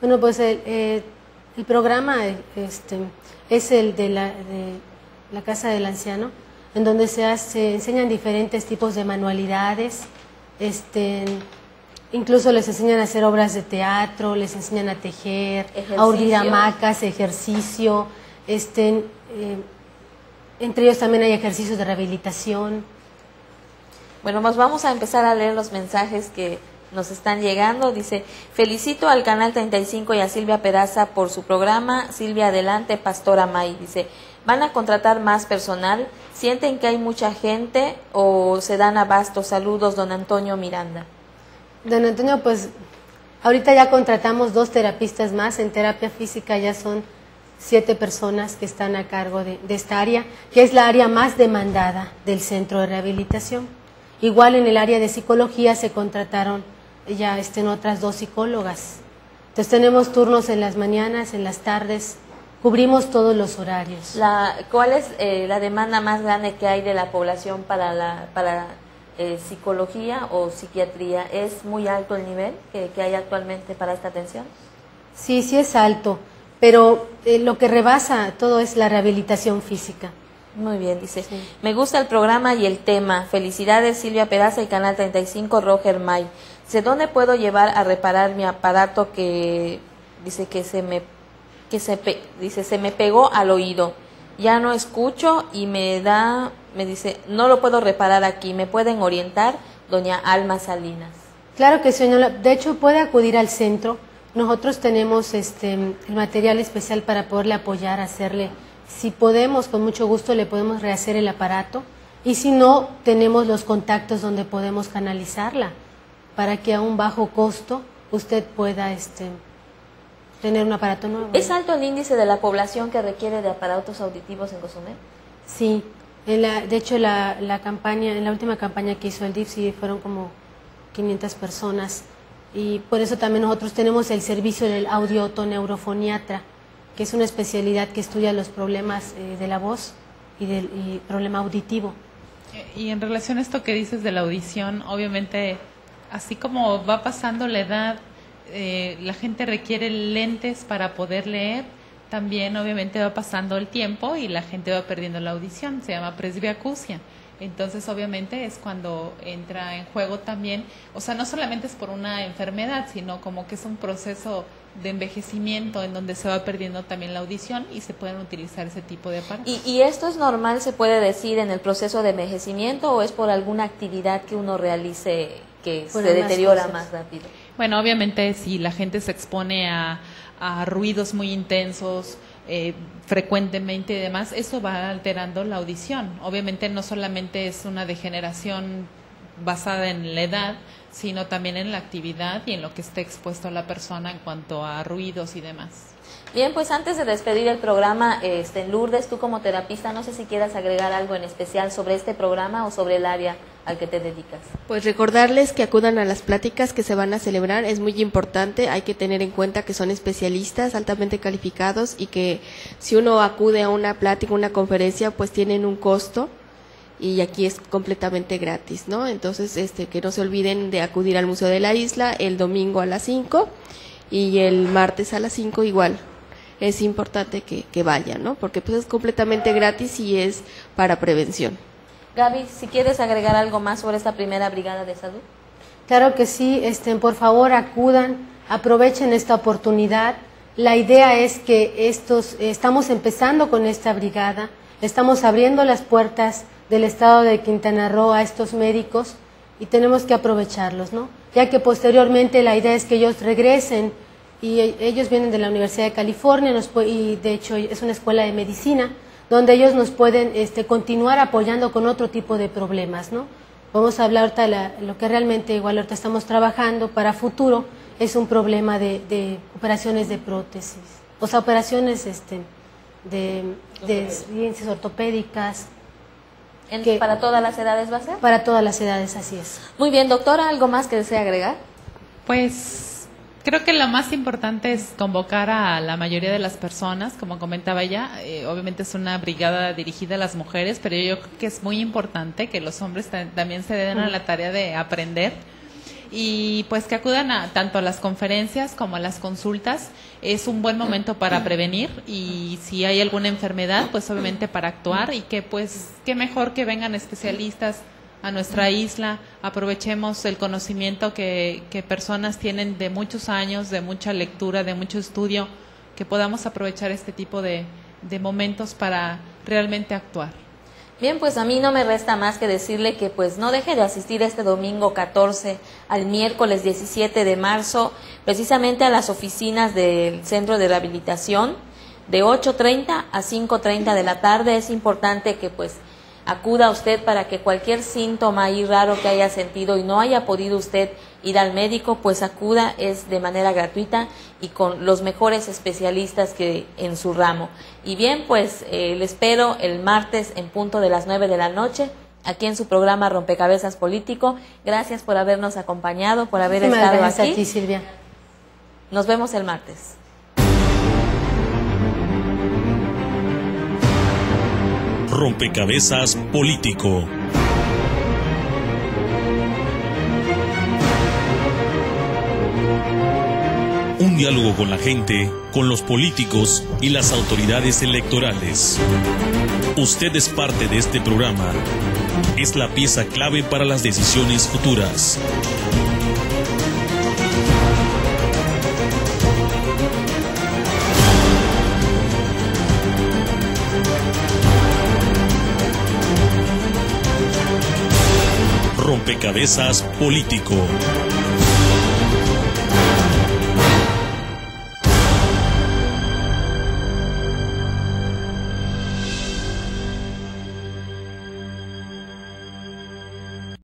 Bueno, pues el, eh, el programa este, es el de la, de la Casa del Anciano, en donde se, hace, enseñan diferentes tipos de manualidades, este, incluso les enseñan a hacer obras de teatro, les enseñan a tejer, a urdir hamacas, ejercicio, este, eh, entre ellos también hay ejercicios de rehabilitación. Bueno, pues vamos a empezar a leer los mensajes que nos están llegando. Dice, felicito al Canal 35 y a Silvia Peraza por su programa. Silvia, adelante, Pastora May. Dice, ¿van a contratar más personal? ¿Sienten que hay mucha gente o se dan abasto? Saludos, don Antonio Miranda. Don Antonio, pues ahorita ya contratamos dos terapistas más. En terapia física ya son siete personas que están a cargo de, de esta área, que es la área más demandada del centro de rehabilitación. Igual en el área de psicología se contrataron ya estén otras dos psicólogas. Entonces tenemos turnos en las mañanas, en las tardes, cubrimos todos los horarios. La, ¿Cuál es eh, la demanda más grande que hay de la población para la para eh, psicología o psiquiatría? ¿Es muy alto el nivel que, que hay actualmente para esta atención? Sí, sí es alto, pero eh, lo que rebasa todo es la rehabilitación física. Muy bien, dice. Me gusta el programa y el tema. Felicidades Silvia Peraza y Canal 35 Roger May. ¿Dónde puedo llevar a reparar mi aparato que dice que se me que se dice se me pegó al oído? Ya no escucho y me da me dice, "No lo puedo reparar aquí, ¿me pueden orientar?" Doña Alma Salinas. Claro que sí, señora. De hecho, puede acudir al centro. Nosotros tenemos este el material especial para poderle apoyar, hacerle si podemos, con mucho gusto le podemos rehacer el aparato y si no, tenemos los contactos donde podemos canalizarla para que a un bajo costo usted pueda este, tener un aparato nuevo. ¿Es alto el índice de la población que requiere de aparatos auditivos en Cozumel? Sí, en la, de hecho la, la, campaña, en la última campaña que hizo el DIF sí fueron como 500 personas y por eso también nosotros tenemos el servicio del audiotoneurofoniatra, que es una especialidad que estudia los problemas eh, de la voz y del y problema auditivo. Y en relación a esto que dices de la audición, obviamente así como va pasando la edad, eh, la gente requiere lentes para poder leer, también obviamente va pasando el tiempo y la gente va perdiendo la audición, se llama presbiacusia. Entonces, obviamente, es cuando entra en juego también, o sea, no solamente es por una enfermedad, sino como que es un proceso de envejecimiento en donde se va perdiendo también la audición y se pueden utilizar ese tipo de aparatos. ¿Y, y esto es normal, se puede decir, en el proceso de envejecimiento o es por alguna actividad que uno realice que se deteriora más rápido? Bueno, obviamente si la gente se expone a, a ruidos muy intensos, eh, frecuentemente y demás, eso va alterando la audición. Obviamente no solamente es una degeneración basada en la edad, sino también en la actividad y en lo que esté expuesto la persona en cuanto a ruidos y demás. Bien, pues antes de despedir el programa, este, Lourdes, tú como terapista, no sé si quieras agregar algo en especial sobre este programa o sobre el área al que te dedicas. Pues recordarles que acudan a las pláticas que se van a celebrar, es muy importante, hay que tener en cuenta que son especialistas altamente calificados y que si uno acude a una plática, una conferencia, pues tienen un costo y aquí es completamente gratis, ¿no? Entonces, este, que no se olviden de acudir al Museo de la Isla el domingo a las 5 y el martes a las 5 igual. Es importante que, que vayan, ¿no? Porque pues es completamente gratis y es para prevención. Gaby, si quieres agregar algo más sobre esta primera brigada de salud. Claro que sí, este, por favor acudan, aprovechen esta oportunidad. La idea es que estos, estamos empezando con esta brigada, estamos abriendo las puertas del estado de Quintana Roo a estos médicos y tenemos que aprovecharlos, ¿no? Ya que posteriormente la idea es que ellos regresen y ellos vienen de la Universidad de California y de hecho es una escuela de medicina donde ellos nos pueden este, continuar apoyando con otro tipo de problemas, ¿no? Vamos a hablar ahorita la, lo que realmente igual ahorita estamos trabajando para futuro es un problema de, de operaciones de prótesis, o sea, operaciones este, de, de ciencias ortopédicas, ¿En, que, ¿Para todas las edades va a ser? Para todas las edades, así es. Muy bien, doctora, ¿algo más que desea agregar? Pues creo que lo más importante es convocar a la mayoría de las personas, como comentaba ella, eh, obviamente es una brigada dirigida a las mujeres, pero yo creo que es muy importante que los hombres también se den a la tarea de aprender y pues que acudan a, tanto a las conferencias como a las consultas. Es un buen momento para prevenir y si hay alguna enfermedad, pues obviamente para actuar y que pues qué mejor que vengan especialistas a nuestra isla, aprovechemos el conocimiento que, que personas tienen de muchos años, de mucha lectura, de mucho estudio, que podamos aprovechar este tipo de, de momentos para realmente actuar. Bien, pues a mí no me resta más que decirle que pues no deje de asistir este domingo 14 al miércoles 17 de marzo precisamente a las oficinas del Centro de Rehabilitación de 8.30 a 5.30 de la tarde. Es importante que pues acuda usted para que cualquier síntoma ahí raro que haya sentido y no haya podido usted ir al médico, pues acuda, es de manera gratuita y con los mejores especialistas que en su ramo. Y bien, pues eh, le espero el martes en punto de las 9 de la noche aquí en su programa Rompecabezas Político. Gracias por habernos acompañado, por haber estado aquí. A ti, Silvia. Nos vemos el martes. Rompecabezas Político. Un diálogo con la gente, con los políticos y las autoridades electorales. Usted es parte de este programa. Es la pieza clave para las decisiones futuras. Rompecabezas Político.